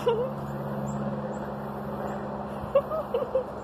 Ha ha ha!